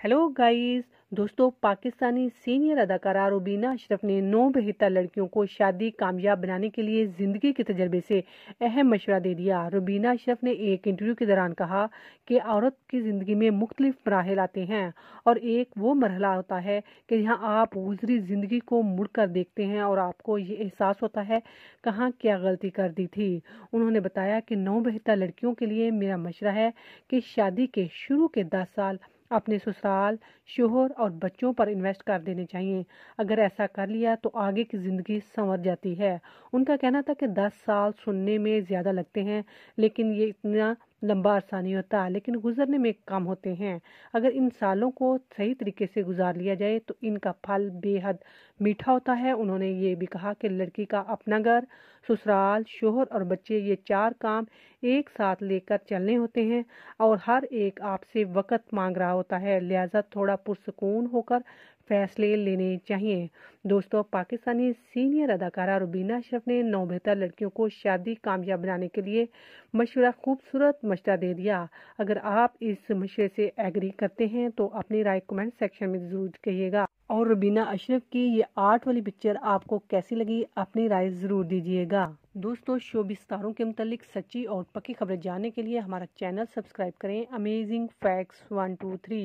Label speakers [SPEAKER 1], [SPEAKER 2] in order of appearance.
[SPEAKER 1] Hello guys दोस्तों, Pakistani senior अदाकारा रुबीना अशरफ ने नौ बेहतर लड़कियों को शादी कामयाब बनाने के लिए ज़िंदगी के तजर्बे से अहम मशवरा दे दिया। रुबीना अशरफ ने एक इंटरव्यू के दौरान कहा कि औरत की ज़िंदगी में मुख्तलिफ़ मराहल आते हैं और एक वो मरहला होता है कि यहाँ आप गुजरी ज़िंदगी को मुड़ कर देखते हैं और आपको ये एहसास होता है कहाँ क्या गलती कर दी थी। उन्होंने बताया कि नौ बेहतर लड़कियों के लिए मेरा मशरा है कि शादी के शुरू के दस साल अपने ससुराल, शोहर और बच्चों पर इन्वेस्ट कर देने चाहिए। अगर ऐसा कर लिया तो आगे की ज़िंदगी संवर जाती है। उनका कहना था कि दस साल सुनने में ज़्यादा लगते हैं, लेकिन ये इतना लंबा नहीं होता, लेकिन गुजरने में कम होते हैं। अगर इन सालों को सही तरीके से गुजार लिया जाए तो इनका फल बेहद मीठा होता है। उन्होंने ये भी कहा कि लड़की का अपना घर, ससुराल, शोहर और बच्चे, ये चार काम एक साथ लेकर चलने होते हैं और हर एक आपसे वक़्त मांग रहा होता है। लिहाजा थोड़ा पुरसकून होकर फैसले लेने चाहिए। दोस्तों, पाकिस्तानी सीनियर अदाकारा रुबीना अशरफ ने नौ बेहतर लड़कियों को शादी कामयाब बनाने के लिए मशवरा खूबसूरत मशवरा दे दिया। अगर आप इस मशवरे से एग्री करते हैं तो अपनी राय कमेंट सेक्शन में ज़रूर कहिएगा। और रुबीना अशरफ की ये आर्ट वाली पिक्चर आपको कैसी लगी, अपनी राय ज़रूर दीजिएगा। दोस्तों शो विस्तारों के मतलब सच्ची और पक्की खबरें जानने के लिए हमारा चैनल सब्सक्राइब करें। Amazing facts one two three